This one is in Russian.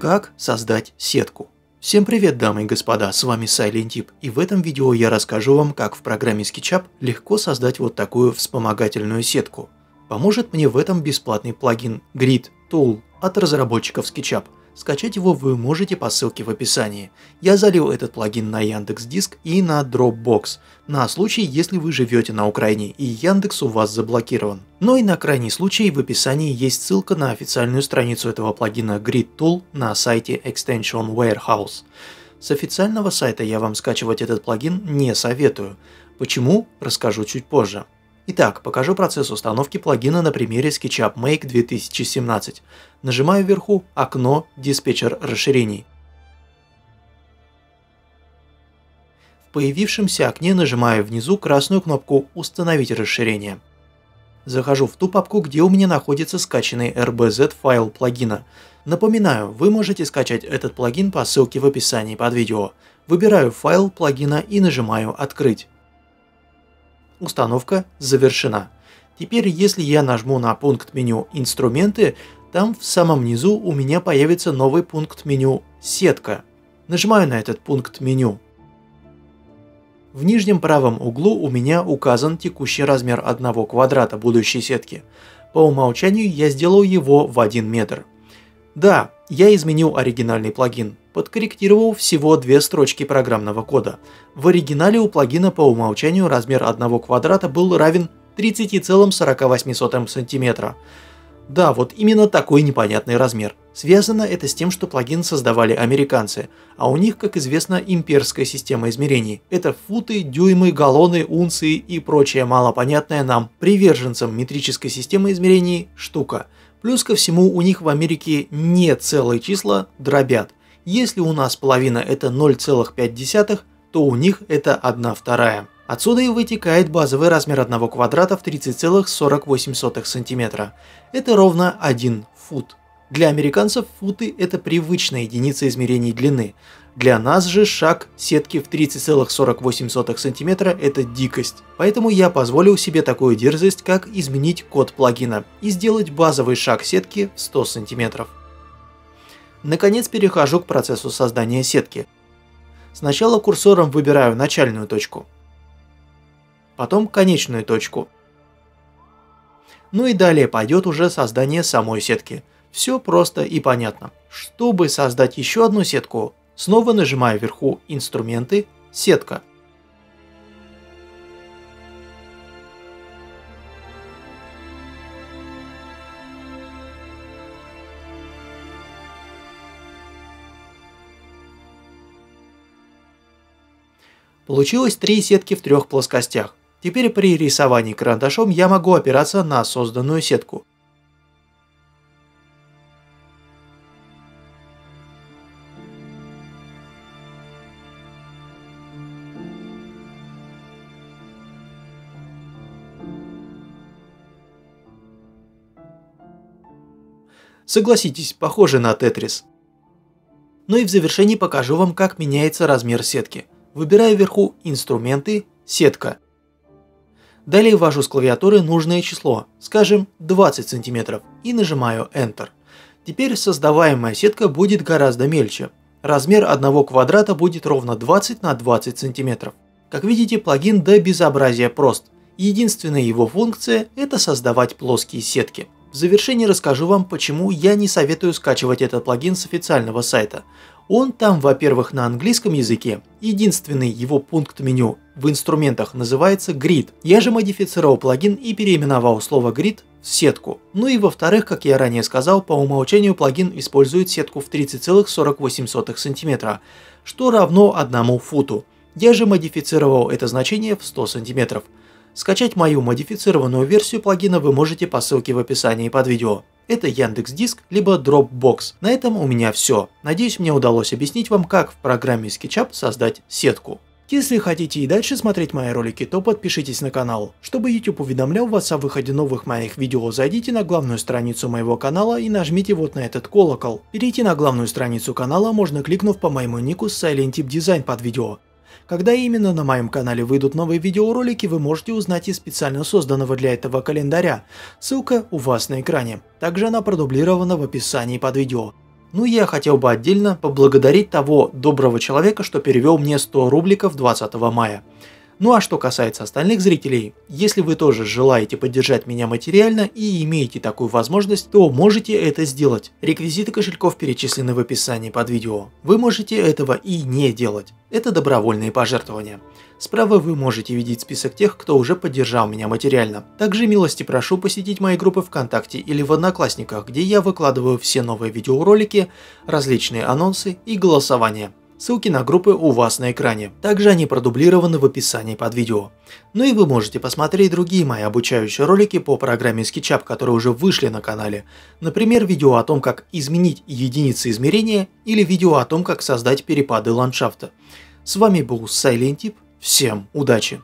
Как создать сетку? Всем привет, дамы и господа, с вами Silent и в этом видео я расскажу вам, как в программе SketchUp легко создать вот такую вспомогательную сетку. Поможет мне в этом бесплатный плагин Grid Tool от разработчиков SketchUp – Скачать его вы можете по ссылке в описании. Я залил этот плагин на Яндекс Диск и на Dropbox, на случай, если вы живете на Украине и Яндекс у вас заблокирован. Но и на крайний случай в описании есть ссылка на официальную страницу этого плагина Grid Tool на сайте Extension Warehouse. С официального сайта я вам скачивать этот плагин не советую. Почему, расскажу чуть позже. Итак, покажу процесс установки плагина на примере SketchUp Make 2017. Нажимаю вверху окно «Диспетчер расширений». В появившемся окне нажимаю внизу красную кнопку «Установить расширение». Захожу в ту папку, где у меня находится скачанный RBZ файл плагина. Напоминаю, вы можете скачать этот плагин по ссылке в описании под видео. Выбираю файл плагина и нажимаю «Открыть». Установка завершена. Теперь, если я нажму на пункт меню «Инструменты», там в самом низу у меня появится новый пункт меню «Сетка». Нажимаю на этот пункт меню. В нижнем правом углу у меня указан текущий размер одного квадрата будущей сетки. По умолчанию я сделал его в 1 метр. Да, я изменил оригинальный плагин, подкорректировал всего две строчки программного кода. В оригинале у плагина по умолчанию размер одного квадрата был равен 30,48 см. Да, вот именно такой непонятный размер. Связано это с тем, что плагин создавали американцы, а у них, как известно, имперская система измерений. Это футы, дюймы, галлоны, унции и прочее малопонятное нам, приверженцам метрической системы измерений, штука. Плюс ко всему у них в Америке не целые числа дробят. Если у нас половина это 0,5, то у них это 1 вторая. Отсюда и вытекает базовый размер одного квадрата в 30,48 см. Это ровно 1 фут. Для американцев футы – это привычная единица измерений длины. Для нас же шаг сетки в 30,48 см – это дикость. Поэтому я позволил себе такую дерзость, как изменить код плагина и сделать базовый шаг сетки в 100 см. Наконец перехожу к процессу создания сетки. Сначала курсором выбираю начальную точку, потом конечную точку. Ну и далее пойдет уже создание самой сетки. Все просто и понятно. Чтобы создать еще одну сетку, снова нажимаю вверху «Инструменты», «Сетка». Получилось три сетки в трех плоскостях. Теперь при рисовании карандашом я могу опираться на созданную сетку. Согласитесь, похоже на Тетрис. Ну и в завершении покажу вам, как меняется размер сетки – Выбираю вверху «Инструменты», «Сетка». Далее ввожу с клавиатуры нужное число, скажем 20 см, и нажимаю Enter. Теперь создаваемая сетка будет гораздо мельче. Размер одного квадрата будет ровно 20 на 20 см. Как видите, плагин до безобразия прост. Единственная его функция – это создавать плоские сетки. В завершении расскажу вам, почему я не советую скачивать этот плагин с официального сайта. Он там, во-первых, на английском языке. Единственный его пункт меню в инструментах называется Grid. Я же модифицировал плагин и переименовал слово Grid в сетку. Ну и во-вторых, как я ранее сказал, по умолчанию плагин использует сетку в 30,48 см, что равно одному футу. Я же модифицировал это значение в 100 см. Скачать мою модифицированную версию плагина вы можете по ссылке в описании под видео. Это Яндекс Диск либо Dropbox. На этом у меня все. Надеюсь, мне удалось объяснить вам, как в программе SketchUp создать сетку. Если хотите и дальше смотреть мои ролики, то подпишитесь на канал. Чтобы YouTube уведомлял вас о выходе новых моих видео, зайдите на главную страницу моего канала и нажмите вот на этот колокол. Перейти на главную страницу канала можно кликнув по моему нику Silent Tip Design под видео. Когда именно на моем канале выйдут новые видеоролики, вы можете узнать из специально созданного для этого календаря. Ссылка у вас на экране. Также она продублирована в описании под видео. Ну я хотел бы отдельно поблагодарить того доброго человека, что перевел мне 100 рубликов 20 мая. Ну а что касается остальных зрителей, если вы тоже желаете поддержать меня материально и имеете такую возможность, то можете это сделать. Реквизиты кошельков перечислены в описании под видео. Вы можете этого и не делать. Это добровольные пожертвования. Справа вы можете видеть список тех, кто уже поддержал меня материально. Также милости прошу посетить мои группы ВКонтакте или в Одноклассниках, где я выкладываю все новые видеоролики, различные анонсы и голосования. Ссылки на группы у вас на экране. Также они продублированы в описании под видео. Ну и вы можете посмотреть другие мои обучающие ролики по программе SketchUp, которые уже вышли на канале. Например, видео о том, как изменить единицы измерения или видео о том, как создать перепады ландшафта. С вами был Silent Tip. Всем удачи!